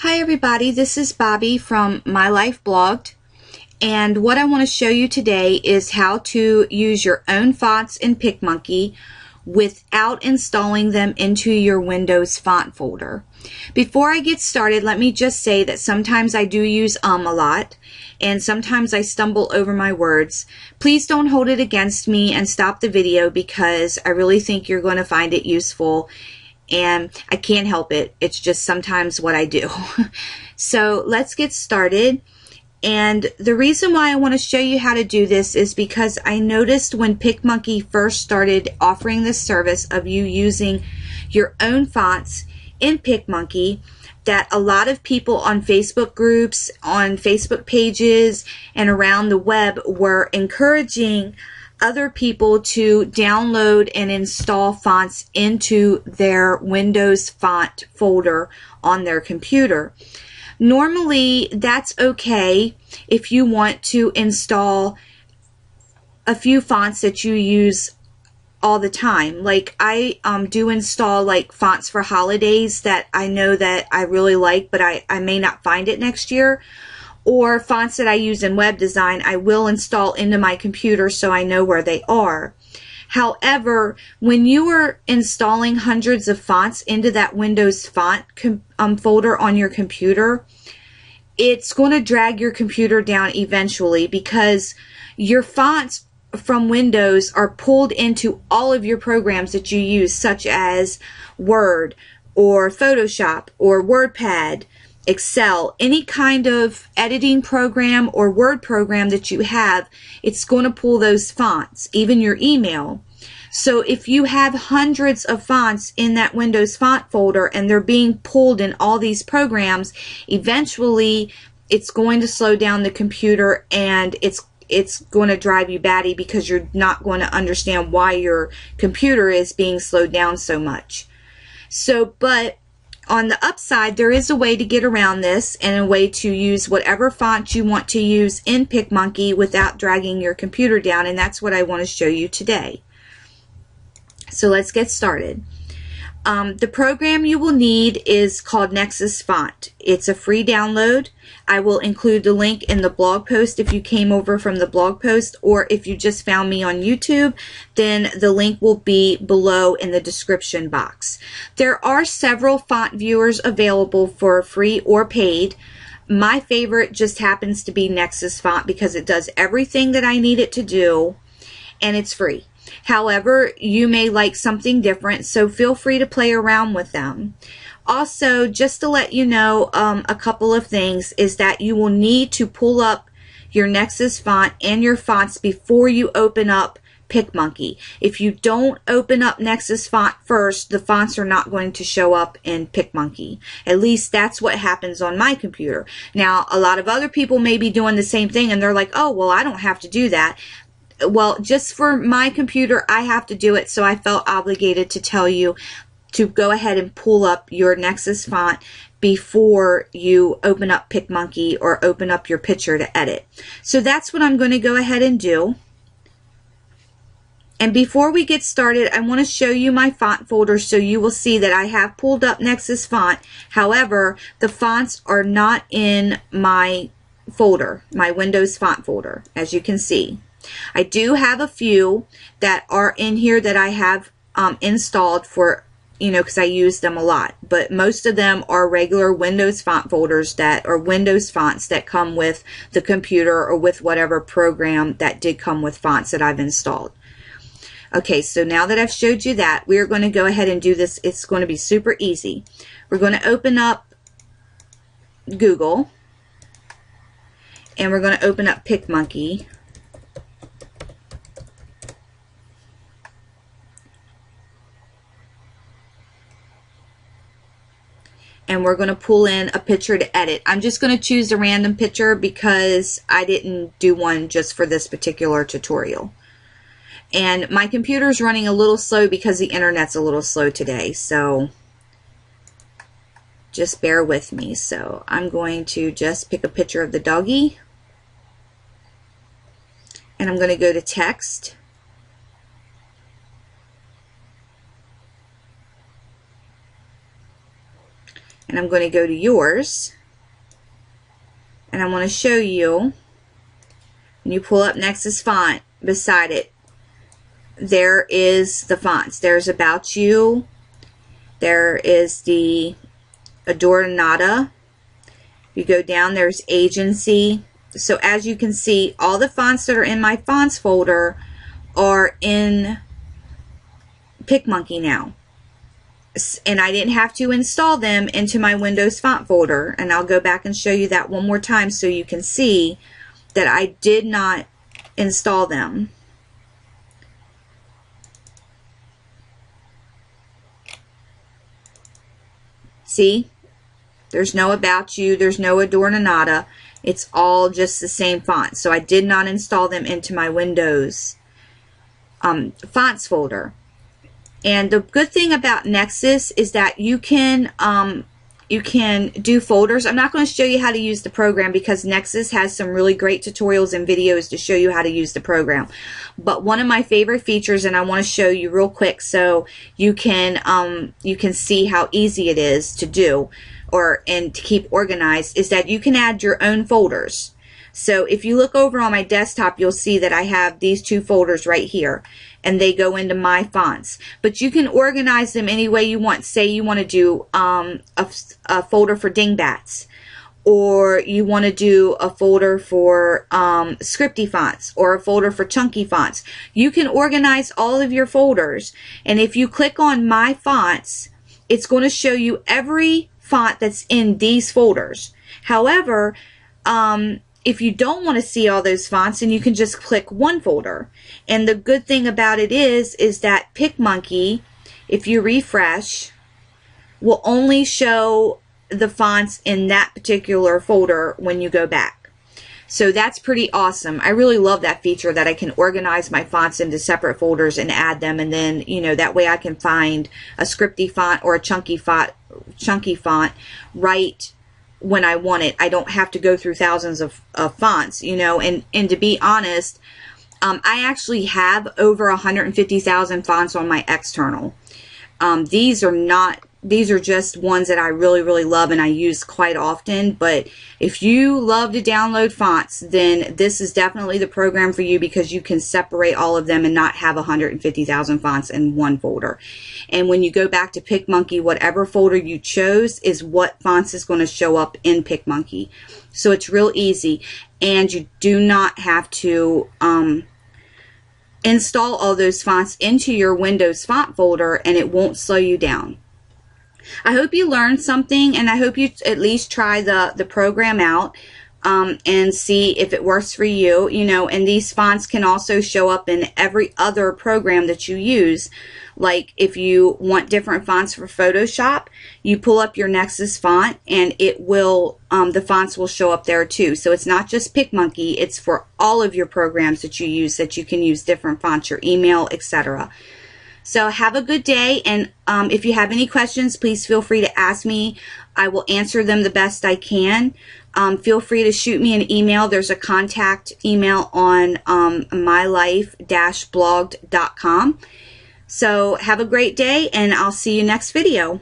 Hi everybody, this is Bobby from My Life Blogged and what I want to show you today is how to use your own fonts in PicMonkey without installing them into your Windows font folder. Before I get started, let me just say that sometimes I do use um a lot and sometimes I stumble over my words. Please don't hold it against me and stop the video because I really think you're going to find it useful and I can't help it. It's just sometimes what I do. so let's get started. And the reason why I want to show you how to do this is because I noticed when PicMonkey first started offering this service of you using your own fonts in PicMonkey that a lot of people on Facebook groups, on Facebook pages, and around the web were encouraging other people to download and install fonts into their Windows font folder on their computer. Normally, that's okay if you want to install a few fonts that you use all the time. Like I um, do install like fonts for holidays that I know that I really like, but I, I may not find it next year or fonts that I use in web design, I will install into my computer so I know where they are. However, when you are installing hundreds of fonts into that Windows font um, folder on your computer, it's going to drag your computer down eventually because your fonts from Windows are pulled into all of your programs that you use, such as Word or Photoshop or WordPad Excel, any kind of editing program or word program that you have, it's going to pull those fonts, even your email. So if you have hundreds of fonts in that Windows font folder and they're being pulled in all these programs, eventually it's going to slow down the computer and it's it's going to drive you batty because you're not going to understand why your computer is being slowed down so much. So, but on the upside, there is a way to get around this and a way to use whatever font you want to use in PicMonkey without dragging your computer down, and that's what I want to show you today. So let's get started. Um, the program you will need is called Nexus Font. It's a free download. I will include the link in the blog post if you came over from the blog post or if you just found me on YouTube, then the link will be below in the description box. There are several font viewers available for free or paid. My favorite just happens to be Nexus Font because it does everything that I need it to do and it's free. However, you may like something different, so feel free to play around with them. Also, just to let you know um, a couple of things is that you will need to pull up your Nexus font and your fonts before you open up PicMonkey. If you don't open up Nexus font first, the fonts are not going to show up in PicMonkey. At least that's what happens on my computer. Now, a lot of other people may be doing the same thing and they're like, oh, well, I don't have to do that well, just for my computer, I have to do it, so I felt obligated to tell you to go ahead and pull up your Nexus font before you open up PicMonkey or open up your picture to edit. So that's what I'm going to go ahead and do. And before we get started, I want to show you my font folder so you will see that I have pulled up Nexus font. However, the fonts are not in my folder, my Windows font folder, as you can see. I do have a few that are in here that I have um, installed for, you know, because I use them a lot. But most of them are regular Windows font folders that are Windows fonts that come with the computer or with whatever program that did come with fonts that I've installed. Okay, so now that I've showed you that, we are going to go ahead and do this. It's going to be super easy. We're going to open up Google and we're going to open up PicMonkey. And we're going to pull in a picture to edit. I'm just going to choose a random picture because I didn't do one just for this particular tutorial. And my computer is running a little slow because the internet's a little slow today. So just bear with me. So I'm going to just pick a picture of the doggy. And I'm going to go to text. And I'm going to go to yours. And I want to show you. When you pull up Nexus font beside it there is the fonts. There's about you. There is the Adora Nada you go down there's agency. So as you can see all the fonts that are in my fonts folder are in PicMonkey now and I didn't have to install them into my Windows font folder. And I'll go back and show you that one more time so you can see that I did not install them. See? There's no About You. There's no Adorna Nada. It's all just the same font. So I did not install them into my Windows um, fonts folder. And the good thing about Nexus is that you can um, you can do folders. I'm not going to show you how to use the program because Nexus has some really great tutorials and videos to show you how to use the program. But one of my favorite features, and I want to show you real quick so you can um, you can see how easy it is to do or and to keep organized, is that you can add your own folders. So if you look over on my desktop, you'll see that I have these two folders right here and they go into my fonts. But you can organize them any way you want. Say you want to do um, a, a, folder for dingbats or you want to do a folder for um, scripty fonts or a folder for chunky fonts. You can organize all of your folders and if you click on my fonts, it's going to show you every font that's in these folders. However, um, if you don't want to see all those fonts, then you can just click one folder. And the good thing about it is, is that PicMonkey, if you refresh, will only show the fonts in that particular folder when you go back. So that's pretty awesome. I really love that feature that I can organize my fonts into separate folders and add them. And then, you know, that way I can find a scripty font or a chunky font, chunky font right when I want it. I don't have to go through thousands of, of fonts, you know, and, and to be honest, um, I actually have over 150,000 fonts on my external. Um, these are not these are just ones that I really, really love and I use quite often. But if you love to download fonts, then this is definitely the program for you because you can separate all of them and not have 150,000 fonts in one folder. And when you go back to PicMonkey, whatever folder you chose is what fonts is going to show up in PicMonkey. So it's real easy. And you do not have to um, install all those fonts into your Windows font folder and it won't slow you down. I hope you learned something and I hope you at least try the, the program out um, and see if it works for you. You know, and these fonts can also show up in every other program that you use. Like if you want different fonts for Photoshop, you pull up your Nexus font and it will, um, the fonts will show up there too. So it's not just PicMonkey, it's for all of your programs that you use that you can use different fonts, your email, etc. So have a good day. And um, if you have any questions, please feel free to ask me. I will answer them the best I can. Um, feel free to shoot me an email. There's a contact email on um, mylife-blogged.com. So have a great day and I'll see you next video.